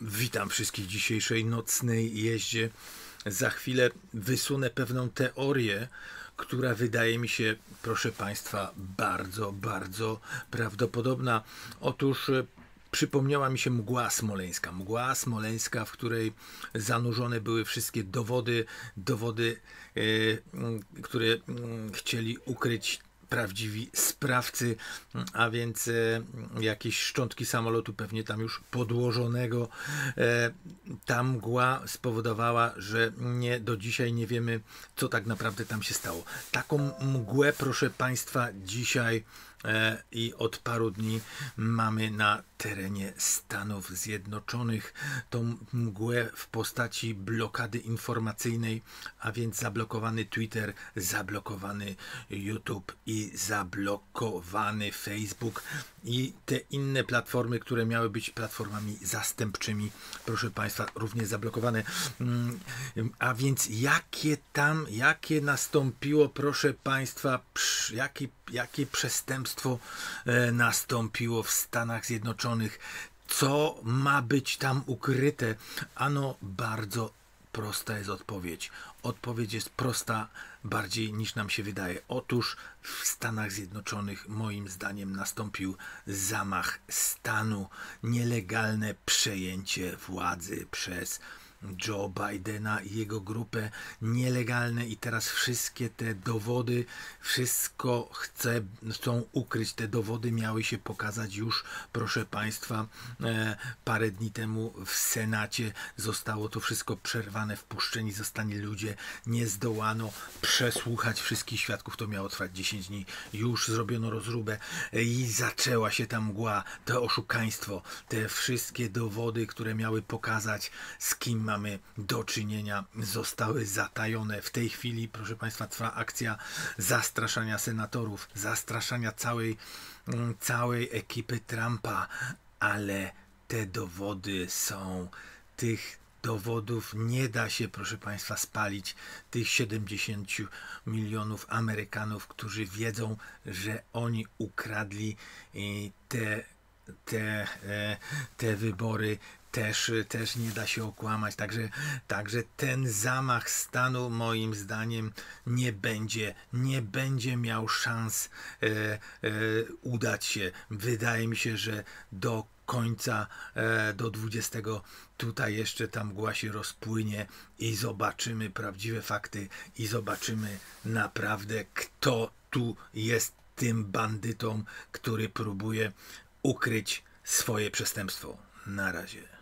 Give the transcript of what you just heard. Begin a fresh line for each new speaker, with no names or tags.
Witam wszystkich w dzisiejszej nocnej jeździe. Za chwilę wysunę pewną teorię, która wydaje mi się, proszę Państwa, bardzo, bardzo prawdopodobna. Otóż e, przypomniała mi się mgła smoleńska. Mgła smoleńska, w której zanurzone były wszystkie dowody, dowody, m, które m, chcieli ukryć prawdziwi sprawcy, a więc e, jakieś szczątki samolotu pewnie tam już podłożonego. E, ta mgła spowodowała, że nie, do dzisiaj nie wiemy, co tak naprawdę tam się stało. Taką mgłę, proszę Państwa, dzisiaj i od paru dni mamy na terenie Stanów Zjednoczonych tą mgłę w postaci blokady informacyjnej, a więc zablokowany Twitter, zablokowany YouTube i zablokowany Facebook i te inne platformy, które miały być platformami zastępczymi, proszę Państwa, również zablokowane. Mm, A więc jakie tam, jakie nastąpiło, proszę Państwa, jakie, jakie przestępstwo e, nastąpiło w Stanach Zjednoczonych, co ma być tam ukryte? Ano bardzo prosta jest odpowiedź. Odpowiedź jest prosta bardziej niż nam się wydaje. Otóż w Stanach Zjednoczonych, moim zdaniem, nastąpił zamach stanu, nielegalne przejęcie władzy przez Joe Bidena i jego grupę nielegalne i teraz wszystkie te dowody, wszystko chce, chcą ukryć. Te dowody miały się pokazać już, proszę Państwa, e, parę dni temu w Senacie. Zostało to wszystko przerwane, wpuszczeni zostali ludzie, nie zdołano przesłuchać wszystkich świadków, to miało trwać 10 dni, już zrobiono rozróbę i zaczęła się tam mgła, to oszukaństwo, te wszystkie dowody, które miały pokazać, z kim mamy do czynienia, zostały zatajone. W tej chwili, proszę Państwa, trwa akcja zastraszania senatorów, zastraszania całej, mm, całej ekipy Trumpa, ale te dowody są tych dowodów nie da się, proszę Państwa, spalić tych 70 milionów Amerykanów, którzy wiedzą, że oni ukradli te, te, e, te wybory. Też, też nie da się okłamać. Także, także ten zamach stanu, moim zdaniem, nie będzie, nie będzie miał szans e, e, udać się. Wydaje mi się, że do końca e, do 20 tutaj jeszcze ta mgła się rozpłynie i zobaczymy prawdziwe fakty i zobaczymy naprawdę kto tu jest tym bandytą, który próbuje ukryć swoje przestępstwo. Na razie.